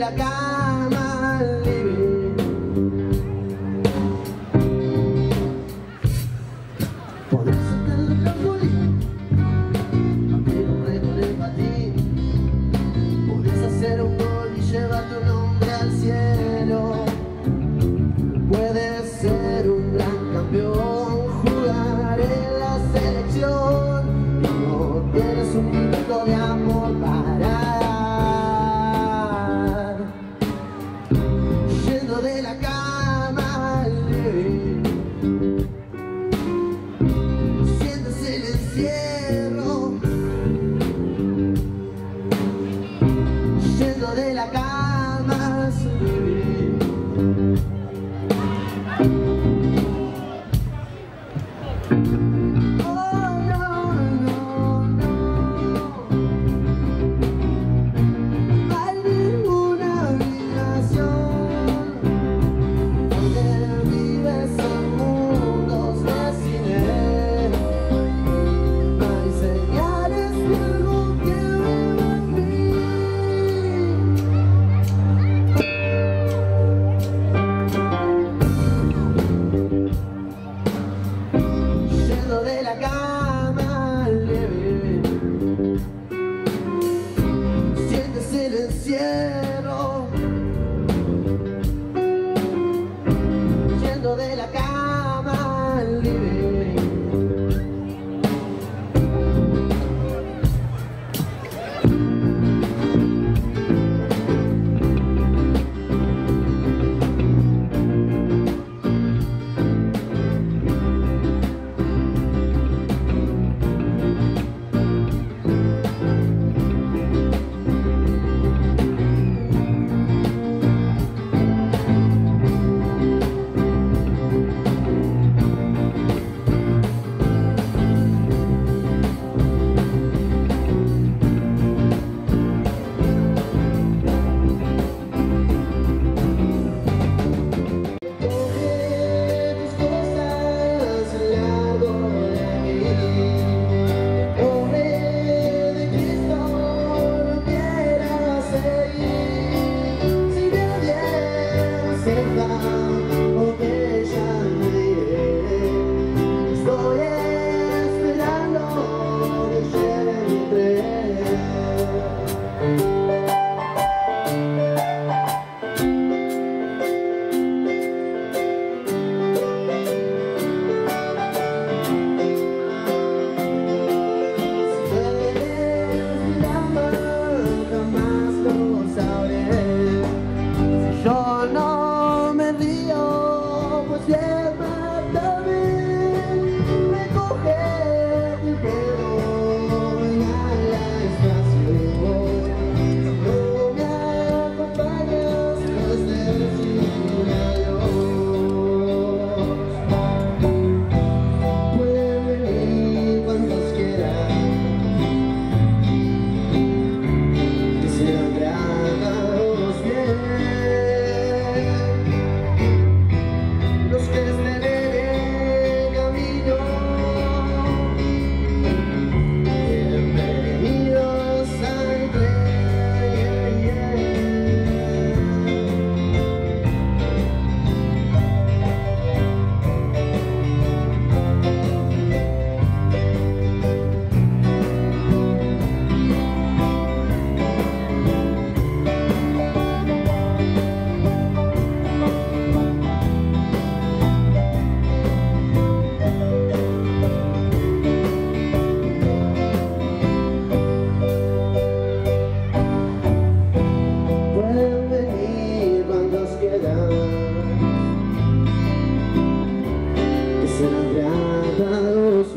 la calle. Oh, Yeah.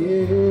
Tratados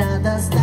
nada está